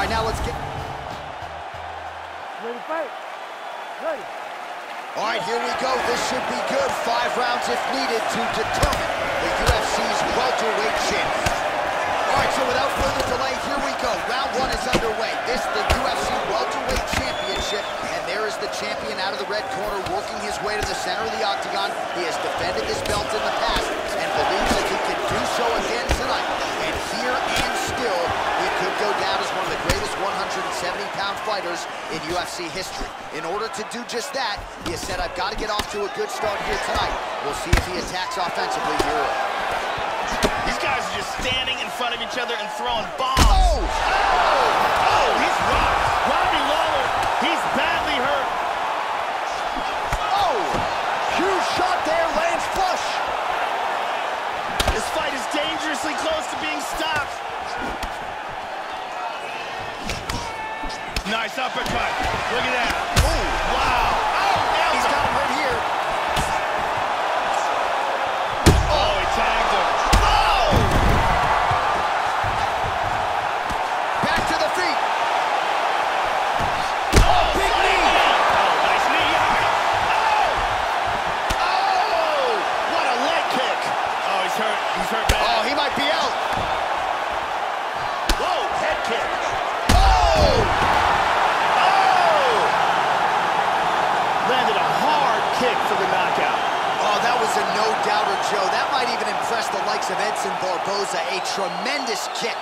All right, now let's get... Ready to fight. Ready. All right, here we go. This should be good. Five rounds if needed to determine the UFC's welterweight champion. All right, so without further delay, here we go. Round one is underway. This the UFC welterweight championship, and there is the champion out of the red corner working his way to the center of the octagon. He has defended this belt in the past and believes that he can do so again tonight. And here and still, he could go down as one of the greatest 170-pound fighters in UFC history. In order to do just that, he has said, I've got to get off to a good start here tonight. We'll see if he attacks offensively here. These guys are just standing in front of each other and throwing bombs. Oh! Oh, oh! oh he's rocked. Robbie Lawler, he's badly hurt. Oh! Huge shot there, lands flush. This fight is dangerously close to being stopped. Nice uppercut. Look at that. Oh, wow. Oh, now He's got him hurt here. Oh, he tagged him. Oh! Back to the feet. Oh, oh Big knee. Oh, nice knee. Oh! Oh! What a leg kick. Oh, he's hurt. He's hurt bad. Oh, he might be out. Whoa, head kick. Oh! Oh! Landed a hard kick for the knockout. Oh, that was a no-doubter, Joe. That might the likes of Edson Barboza. A tremendous kick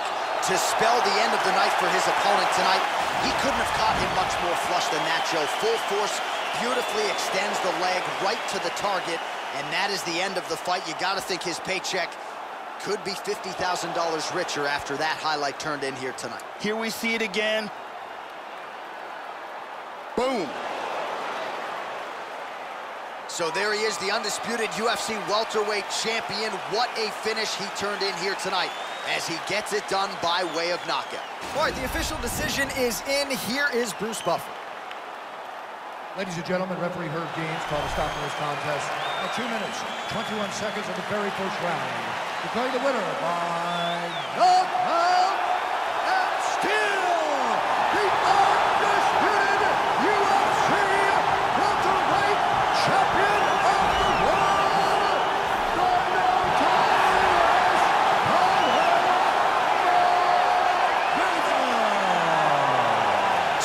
to spell the end of the night for his opponent tonight. He couldn't have caught him much more flush than that, Joe. Full force, beautifully extends the leg right to the target, and that is the end of the fight. You got to think his paycheck could be $50,000 richer after that highlight turned in here tonight. Here we see it again. Boom. So there he is, the undisputed UFC welterweight champion. What a finish he turned in here tonight as he gets it done by way of knockout. All right, the official decision is in. Here is Bruce Buffer. Ladies and gentlemen, referee Herb Gaines called a stop to this contest at 2 minutes, 21 seconds of the very first round. Declaring the winner by knockout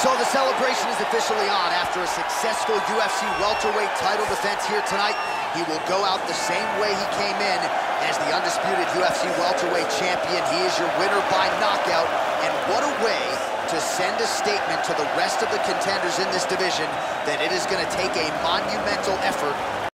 So the celebration is officially on after a successful UFC welterweight title defense here tonight. He will go out the same way he came in as the undisputed UFC welterweight champion. He is your winner by knockout. And what a way to send a statement to the rest of the contenders in this division that it is going to take a monumental effort